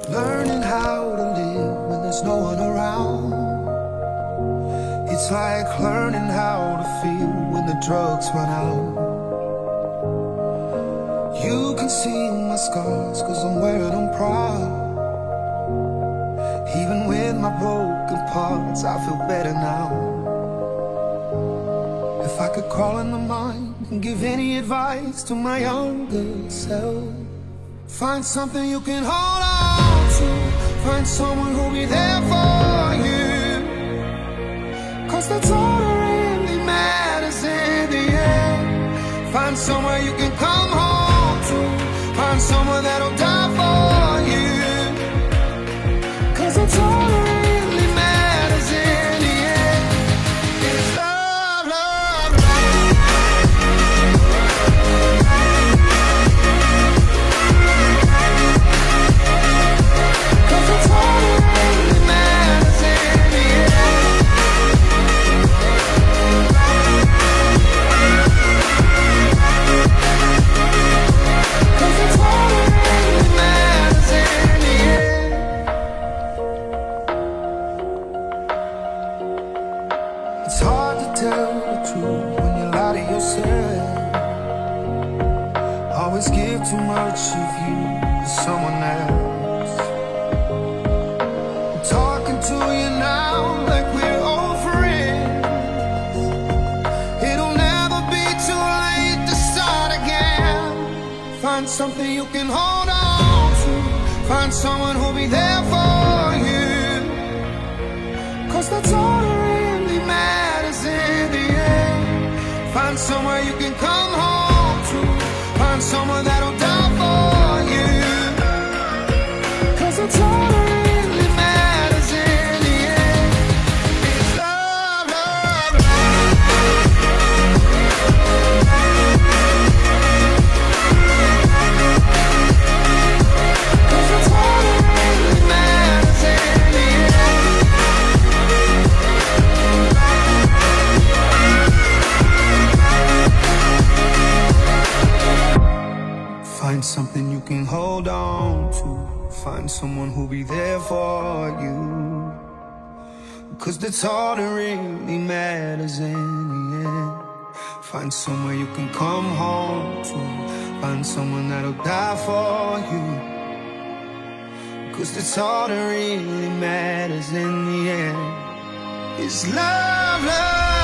Learning how to live when there's no one around. It's like learning how to feel when the drugs run out. You can see my scars cause I'm wearing them proud. Even with my broken parts, I feel better now. If I could crawl in the mind and give any advice to my younger self, find something you can hold on to. Find someone who'll be there for you. Cause that's all that really matters in the end. Find somewhere you can tell the truth when you lie to yourself. Always give too much of you to someone else. Talking to you now like we're old friends. It'll never be too late to start again. Find something you can hold on to. Find someone who'll be there for you. Find somewhere you can come Find something you can hold on to. Find someone who'll be there for you. Cause that's all that really matters in the end. Find somewhere you can come home to. Find someone that'll die for you. Cause that's all that really matters in the end. Love, love, love.